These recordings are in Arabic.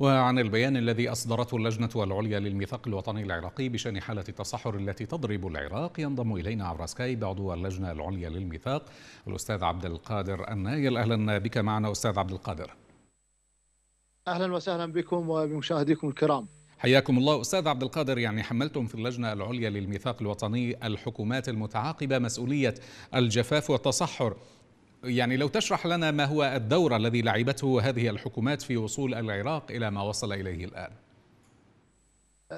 وعن البيان الذي أصدرته اللجنة العليا للميثاق الوطني العراقي بشأن حالة التصحر التي تضرب العراق ينضم إلينا عبر سكايب عضو اللجنة العليا للميثاق الأستاذ عبد القادر النايل. أهلا بك معنا أستاذ عبد القادر. أهلا وسهلا بكم وبمشاهديكم الكرام. حياكم الله. أستاذ عبد القادر يعني حملتم في اللجنة العليا للميثاق الوطني الحكومات المتعاقبة مسؤولية الجفاف والتصحر. يعني لو تشرح لنا ما هو الدور الذي لعبته هذه الحكومات في وصول العراق إلى ما وصل إليه الآن؟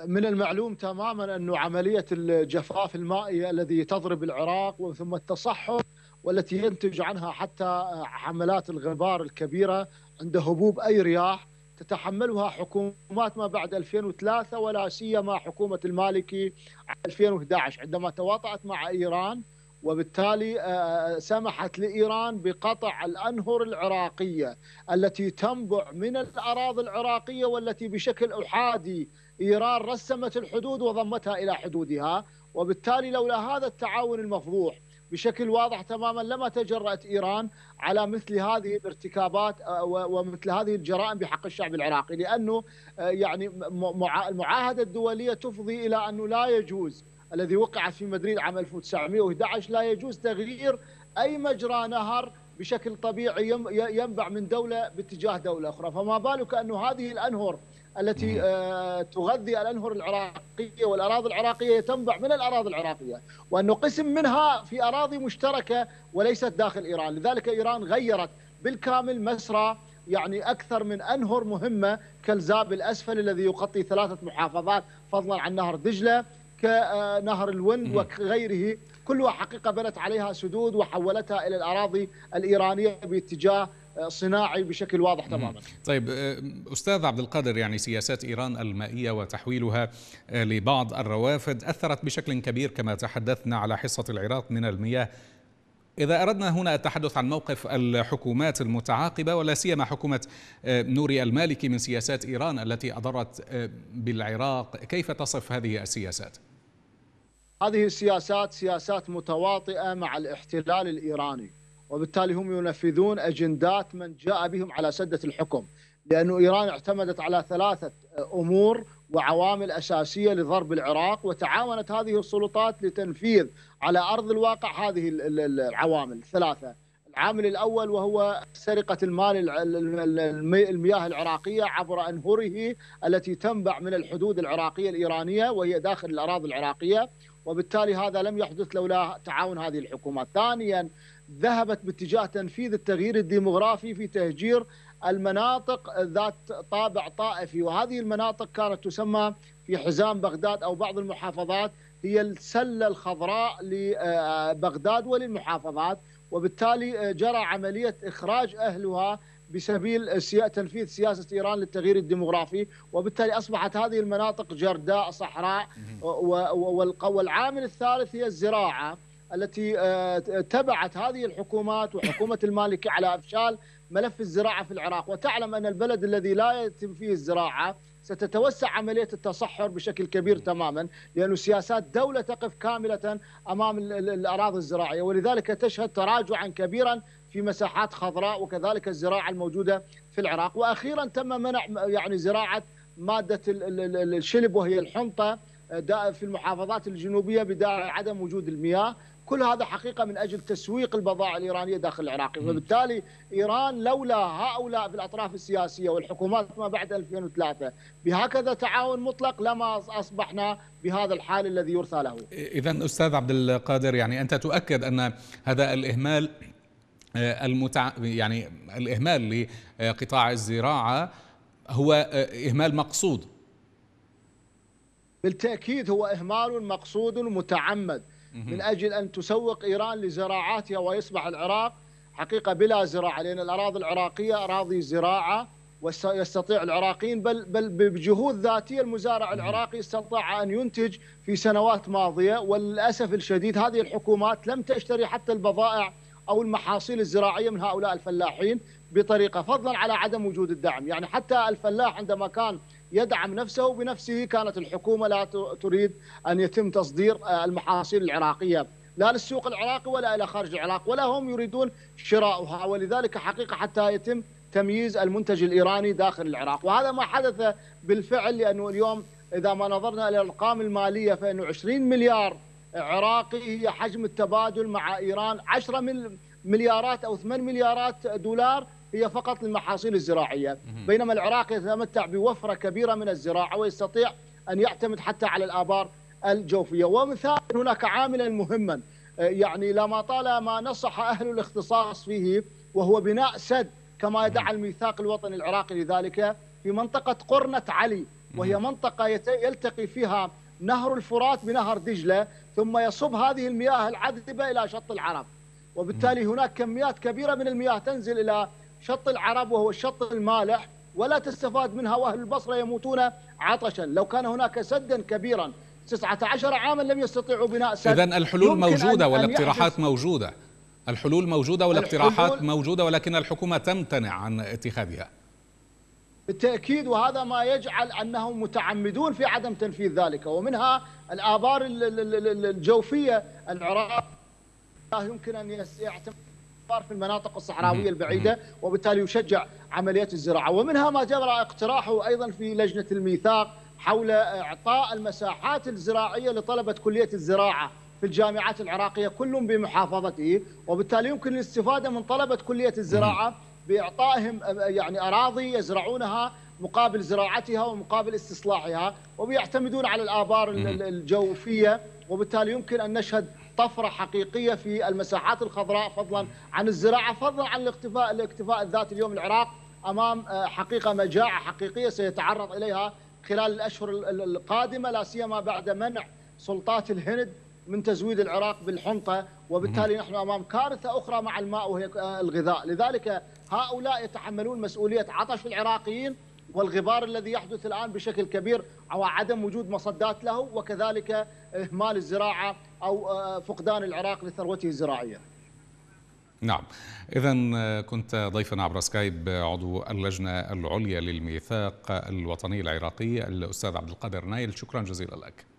من المعلوم تماما أن عملية الجفاف المائي الذي تضرب العراق ثم التصحر والتي ينتج عنها حتى حملات الغبار الكبيرة عند هبوب أي رياح تتحملها حكومات ما بعد 2003 ولا سيما حكومة المالكي 2011 عندما تواطأت مع إيران وبالتالي سمحت لإيران بقطع الأنهر العراقية التي تنبع من الأراضي العراقية والتي بشكل أحادي إيران رسمت الحدود وضمتها إلى حدودها. وبالتالي لولا هذا التعاون المفضوح بشكل واضح تماما لما تجرأت إيران على مثل هذه الارتكابات ومثل هذه الجرائم بحق الشعب العراقي. لأنه يعني المعاهدة الدولية تفضي إلى أنه لا يجوز الذي وقع في مدريد عام 1911 لا يجوز تغيير أي مجرى نهر بشكل طبيعي ينبع من دولة باتجاه دولة أخرى. فما بالك أن هذه الأنهر التي تغذي الأنهر العراقية والأراضي العراقية تنبع من الأراضي العراقية وأنه قسم منها في أراضي مشتركة وليست داخل إيران. لذلك إيران غيرت بالكامل مسرى يعني أكثر من أنهر مهمة كالزاب الأسفل الذي يغطي ثلاثة محافظات فضلا عن نهر دجلة كنهر الوند وغيره. كلها حقيقة بنت عليها سدود وحولتها إلى الأراضي الإيرانية باتجاه صناعي بشكل واضح تماما. طيب أستاذ عبد القادر يعني سياسات إيران المائية وتحويلها لبعض الروافد أثرت بشكل كبير كما تحدثنا على حصة العراق من المياه. إذا أردنا هنا التحدث عن موقف الحكومات المتعاقبة ولا سيما حكومة نوري المالكي من سياسات إيران التي أضرت بالعراق كيف تصف هذه السياسات؟ هذه السياسات سياسات متواطئة مع الاحتلال الإيراني وبالتالي هم ينفذون أجندات من جاء بهم على سدة الحكم لأن إيران اعتمدت على ثلاثة أمور وعوامل أساسية لضرب العراق وتعاونت هذه السلطات لتنفيذ على أرض الواقع هذه العوامل الثلاثة العامل الأول وهو سرقة المال المياه العراقية عبر أنهره التي تنبع من الحدود العراقية الإيرانية وهي داخل الأراضي العراقية. وبالتالي هذا لم يحدث لولا تعاون هذه الحكومات. ثانيا ذهبت باتجاه تنفيذ التغيير الديمغرافي في تهجير المناطق ذات طابع طائفي. وهذه المناطق كانت تسمى في حزام بغداد أو بعض المحافظات هي السلة الخضراء لبغداد وللمحافظات. وبالتالي جرى عملية إخراج أهلها بسبيل تنفيذ سياسة إيران للتغيير الديمغرافي وبالتالي أصبحت هذه المناطق جرداء صحراء والعامل الثالث هي الزراعة التي تبعت هذه الحكومات وحكومة المالكي على أفشال ملف الزراعة في العراق. وتعلم أن البلد الذي لا يتم فيه الزراعة ستتوسع عملية التصحر بشكل كبير تماما لأن سياسات دولة تقف كاملة أمام الأراضي الزراعية. ولذلك تشهد تراجعا كبيرا في مساحات خضراء وكذلك الزراعة الموجودة في العراق. وأخيرا تم منع يعني زراعة مادة الشلب وهي الحنطة في المحافظات الجنوبية بداعي عدم وجود المياه. كل هذا حقيقة من أجل تسويق البضائع الإيرانية داخل العراق. وبالتالي إيران لولا هؤلاء في الأطراف السياسية والحكومات ما بعد 2003 بهكذا تعاون مطلق لما أصبحنا بهذا الحال الذي يرثى له. إذا أستاذ عبد القادر يعني أنت تؤكد أن هذا الإهمال المتع... يعني الإهمال لقطاع الزراعة هو إهمال مقصود. بالتأكيد هو إهمال مقصود متعمد. من أجل أن تسوق إيران لزراعاتها ويصبح العراق حقيقة بلا زراعة لأن الأراضي العراقية أراضي زراعة ويستطيع العراقيين بل بل بجهود ذاتية المزارع العراقي استطاع أن ينتج في سنوات ماضية وللاسف الشديد هذه الحكومات لم تشتري حتى البضائع أو المحاصيل الزراعية من هؤلاء الفلاحين بطريقة فضلا على عدم وجود الدعم، يعني حتى الفلاح عندما كان يدعم نفسه بنفسه كانت الحكومة لا تريد أن يتم تصدير المحاصيل العراقية. لا للسوق العراقي ولا إلى خارج العراق ولا هم يريدون شراؤها. ولذلك حقيقة حتى يتم تمييز المنتج الإيراني داخل العراق. وهذا ما حدث بالفعل لأنه اليوم إذا ما نظرنا إلى الأرقام المالية فإنه 20 مليار عراقي هي حجم التبادل مع إيران 10 مليارات أو 8 مليارات دولار هي فقط للمحاصيل الزراعية. بينما العراق يتمتع بوفرة كبيرة من الزراعة ويستطيع أن يعتمد حتى على الآبار الجوفية. ومثال هناك عاملا مهما يعني لما طال ما نصح أهل الاختصاص فيه وهو بناء سد كما يدعى الميثاق الوطني العراقي لذلك في منطقة قرنة علي وهي منطقة يلتقي فيها نهر الفرات بنهر دجلة ثم يصب هذه المياه العذبة إلى شط العرب. وبالتالي هناك كميات كبيرة من المياه تنزل إلى شط العرب وهو الشط المالح ولا تستفاد منها وأهل البصرة يموتون عطشا. لو كان هناك سدا كبيرا 19 عاما لم يستطيعوا بناء سد. اذا الحلول موجودة والاقتراحات موجودة. الحلول موجودة والاقتراحات موجودة ولكن الحكومة تمتنع عن اتخاذها. بالتأكيد وهذا ما يجعل أنهم متعمدون في عدم تنفيذ ذلك. ومنها الآبار الجوفية العراق يمكن أن يعتمد في المناطق الصحراوية البعيدة وبالتالي يشجع عمليات الزراعة. ومنها ما جرى اقتراحه أيضا في لجنة الميثاق حول إعطاء المساحات الزراعية لطلبة كلية الزراعة في الجامعات العراقية كل بمحافظته. وبالتالي يمكن الاستفادة من طلبة كلية الزراعة بإعطائهم يعني أراضي يزرعونها مقابل زراعتها ومقابل استصلاحها وبيعتمدون على الآبار الجوفية وبالتالي يمكن أن نشهد طفرة حقيقية في المساحات الخضراء فضلا عن الزراعة فضلا عن الاكتفاء الاكتفاء الذاتي اليوم العراق أمام حقيقة مجاعة حقيقية سيتعرض إليها خلال الأشهر القادمة لا سيما بعد منع سلطات الهند من تزويد العراق بالحنطة وبالتالي نحن أمام كارثة أخرى مع الماء وهي الغذاء، لذلك هؤلاء يتحملون مسؤولية عطش العراقيين والغبار الذي يحدث الآن بشكل كبير أو عدم وجود مصدات له وكذلك إهمال الزراعة أو فقدان العراق لثروته الزراعية. نعم. إذا كنت ضيفا عبر سكايب عضو اللجنة العليا للميثاق الوطني العراقي الأستاذ عبد القادر نايل. شكرا جزيلا لك.